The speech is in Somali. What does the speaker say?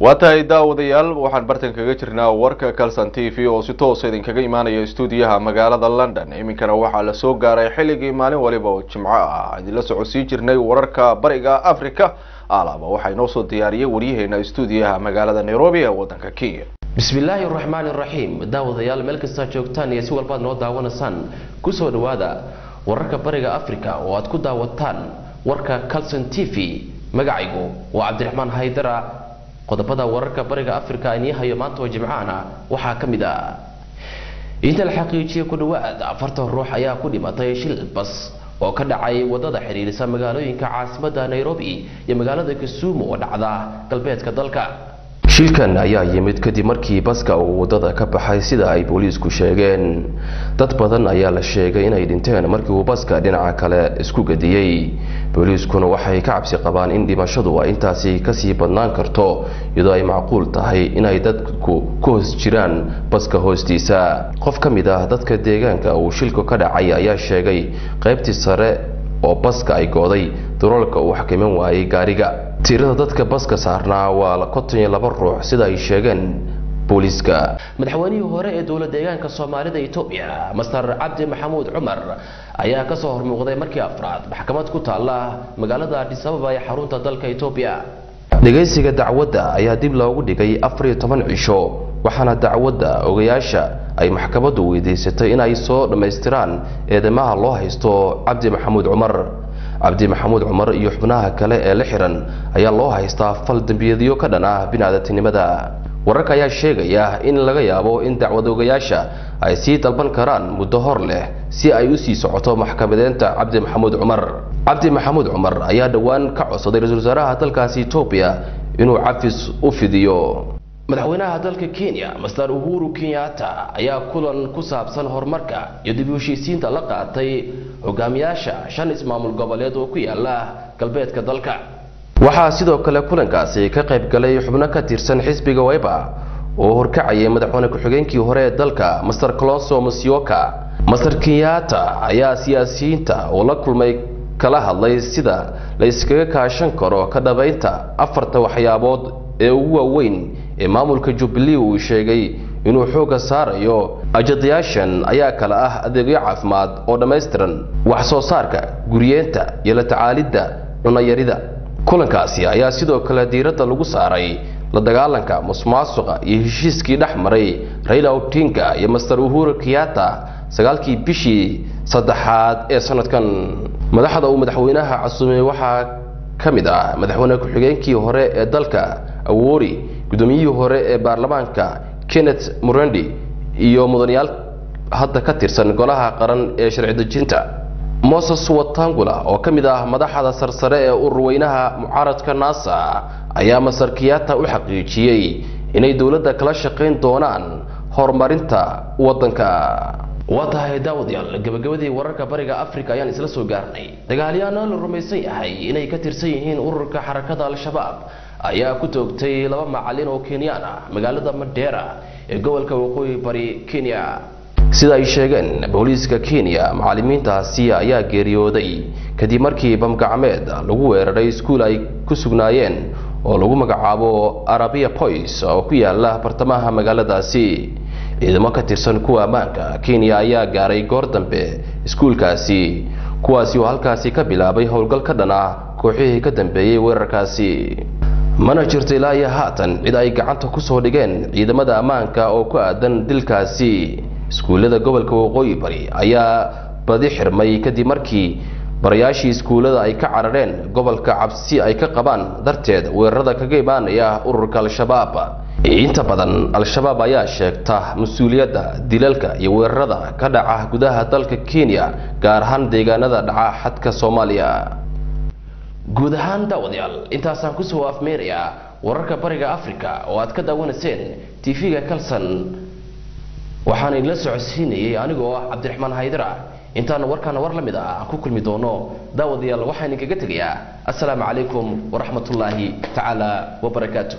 waa tahay daawadayaal waxaan bartan kaga jirnaa warka calson t v oo si toosa idinkaga imaanaya stuudiyaha magaalada london. Iminkana waxaa la soo gaaray xilligii maalin waliba oo jimco ah. Idinla socodsiin jirnay wararka bariga africa alaba waxaa inoo soo diyaariyay waryaheena stuudiyaha magaalada nairobi ee wadanka kenya. Bismillaahi raxmaani raxiim daawadayaal meel kastaa joogtaan iyo si walbaad noo daawanaysaan ku soo dhawaada wararka bariga africa oo aad ku daawataan warka calson t v. Magacaygu waa cabdiraxmaan haydara qodobada wararka bariga africa aan ii hayo maanta oo jimcaana waxaa ka mid ah. Inta la xaqiijiyay ku dhawaad afartan ruux ayaa ku dhimatay shil bas oo ka dhacay waddada xidhiirisa magaalooyinka caasimada nairobi iyo magaalada kisumu oo dhacda galbeedka dalka shilkan ayaa yimid kadib markii baska uu waddada ka baxay sida ay booliisku sheegeen. Dad badan ayaa la sheegay inay dhinteen markii uu baska dhinaca kale isku gadiyey booliiskuna waxay ka cabsi qabaan in dhimashadu ay intaasi ka sii badnaan karto iyadoo ay macquul tahay inay dadku ku hoos jiraan baska hoostiisa. Qof ka mid ah dadka deegaanka uu shilku ka dhacay ayaa sheegay qaybtii sare oo baska ay gooday duroolka uu xakaman waayey gaariga. Tirada dadka baska saarnaa waa konton iyo laba ruux sida ay sheegeen booliiska. Madaxweynihii hore ee dowla deegaanka soomaalida etoobiya master cabdi maxamuud cumar ayaa ka soo hormuuqday markii afraad. Maxkamad ku taala magaalada adis ababa ee xarunta dalka etoobiya dhegaysiga dacwadda ayaa dib loogu dhigay afar iyo toban cisho waxaana dacwadda ogayaasha ay maxkamaddu weydiisatay inay soo dhammaystiraan eedamaha loo haysto cabdi maxamuud cumar cabdi maxamuud cumar iyo xubnaha kale ee la xiran ayaa loo haystaa fal dembiyeedyo ka dhan ah biniaadatinimada wararka ayaa sheegaya in laga yaabo in dacwad ogayaasha ay sii dalban karaan muddo hor leh si ay u sii socoto maxkamadeynta cabdi maxamuud cumar. Cabdi maxamuud cumar ayaa dhowaan ka codsaday ra'isul wasaaraha dalkaasi etoobiya inuu cafis u fidiyo. Madaxweynaha dalka kenya master uhuru kenyatta ayaa kulan ku saabsan horumarka iyo dib u heshiisiinta la qaatay hogaamiyaasha shan ismaamul goboleed oo ku yaalla galbeedka dalka. Waxaa sidoo kale kulankaasi ka qayb galay xubno ka tirsan xisbiga weba oo horkacayay madaxweyne ku-xigeenkii hore ee dalka master closo musyoka. Master kenyatta ayaa siyaasiyiinta oo la kulmay kala hadlay sida la iskaga kaashan karo ka dhabaynta afarta waxyaabood ee ugu waaweyn ee maamulka jubbaland uu sheegay inuu xoogga saarayo ajadayaashan ayaa kale ah adeegyo caafimaad oo dhammaystiran wax soo saarka guriyeenta iyo la tacaalidda cunayarida kulankaasi ayaa sidoo kale diiradda lagu saaray la dagaalanka musmaasuqa iyo heshiiskii dhex maray raila odinga iyo master uhuru kenyatta sagaalkii bishii saddexaad ee sanadkan. Madaxda uu madaxweynaha casuumay waxaa ka mid ah madaxweyne ku-xigeenkii hore ee dalka awoori gudoomiyihii hore ee baarlamaanka kenneth murendi iyo mudanayaal hadda ka tirsan golaha qaran ee sharci dejinta moses watangula oo ka mid ah madaxda sarsare ee ururweynaha mucaaradka nasa ayaa masar kiyata u xaqiijiyey inay dowladda kala shaqayn doonaan horumarinta waddanka. Waa tahay daawadayaal gabagabadii wararka bariga africa ayaan isla soo gaarnay. Dagaalyahanno la rumaysan yahay inay ka tirsan yihiin ururka xarakada al-shabaab ayaa ku toogtay laba macalin oo kenyaan ah. Magaalada mandera ee gobolka waqooyi bari kenya. Sida ay sheegeen booliiska kenya macalimiintaasi ayaa geeriyooday. Kadib markii bamgacmeed lagu weeraray iskuul ay ku sugnaayeen oo lagu magacaabo arabia boys oo ku yaalla bartamaha magaaladaasi. Ciidamo ka tirsan kuwa ammaanka kenya ayaa gaaray goor dambe iskuulkaasi kuwaasi oo halkaasi ka bilaabay howlgal ka dhan kooxihii ka dambeeyey weerarkaasi mana jirto ilaa iyo haatan cid ay gacanta ku soo dhigeen ciidamada ammaanka oo ku aadan dilkaasi. Iskuullada gobolka waqooyi bari ayaa badi xirmay kadib markii barayaashii iskuullada ay ka carareen gobolka cabsi ay ka qabaan. Darteed weerarada kaga imaanaya ururka al-shabaab. Inta badan al-shabaab ayaa sheegta mas'uuliyadda dilalka iyo weerarada ka dhaca gudaha dalka kenya gaar ahaan deegaanada dhaca xadka soomaaliya guud ahaan daawadayaal intaasaan ku soo afmeerayaa wararka bariga africa oo aad ka daawanayseen tv-ga kalson waxaan idinla socodsiinayay anigoo ah cabdiraxmaan haydara intaan warkaana war la mid ah aan ku kulmi doono daawadayaal waxaan idinkaga tegayaa. Assalaamu calaykum waraxmatullaahi tacaala wabarakaatu